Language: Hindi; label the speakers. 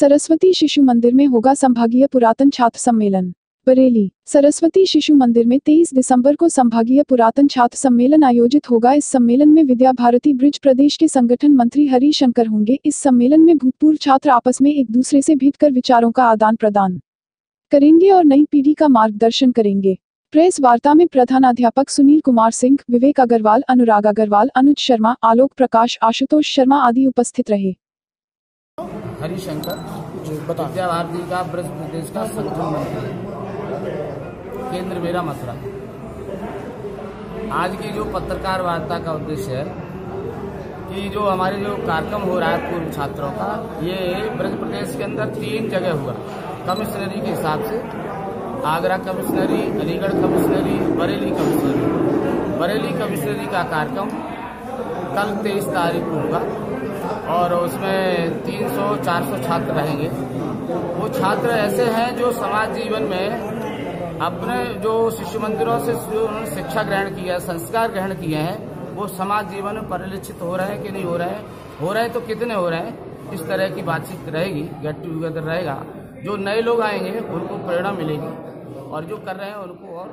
Speaker 1: सरस्वती शिशु मंदिर में होगा संभागीय पुरातन छात्र सम्मेलन। बरेली, सरस्वती शिशु मंदिर में 23 दिसंबर को संभागीय पुरातन छात्र सम्मेलन आयोजित होगा। इस सम्मेलन में विद्या भारती ब्रिज प्रदेश के संगठन मंत्री हरि शंकर होंगे। इस सम्मेलन में भूतपूर्व छात्र आपस में एक दूसरे से भेंट कर विचारों का आदान प्रदान करेंगे और नई पीढ़ी का मार्गदर्शन करेंगे। प्रेस वार्ता में प्रधानाध्यापक सुनील कुमार सिंह, विवेक अग्रवाल, अनुराग अग्रवाल, अनुज शर्मा, आलोक प्रकाश, आशुतोष शर्मा आदि उपस्थित रहे।
Speaker 2: हरिशंकर। विद्या भारती का ब्रज प्रदेश का संगठन मंत्री केंद्र मेरा मथुरा। आज की जो पत्रकार वार्ता का उद्देश्य है कि जो हमारे जो कार्यक्रम हो रहा है पूर्व छात्रों का, ये ब्रज प्रदेश के अंदर तीन जगह हुआ। कमिश्नरी के हिसाब से आगरा कमिश्नरी, अलीगढ़ कमिश्नरी, बरेली कमिश्नरी। बरेली कमिश्नरी का कार्यक्रम कल तेईस तारीख को होगा और उसमें 300-400 छात्र रहेंगे। वो छात्र ऐसे हैं जो समाज जीवन में अपने जो शिशु मंदिरों से उन्होंने शिक्षा ग्रहण किया है, संस्कार ग्रहण किए हैं, वो समाज जीवन में परिलक्षित हो रहे हैं कि नहीं हो रहे हैं? हो रहे हैं तो कितने हो रहे हैं? इस तरह की बातचीत रहेगी, गेट टूगेदर रहेगा। जो नए लोग आएँगे, उनको प्रेरणा मिलेगी। और जो कर रहे हैं, उनको और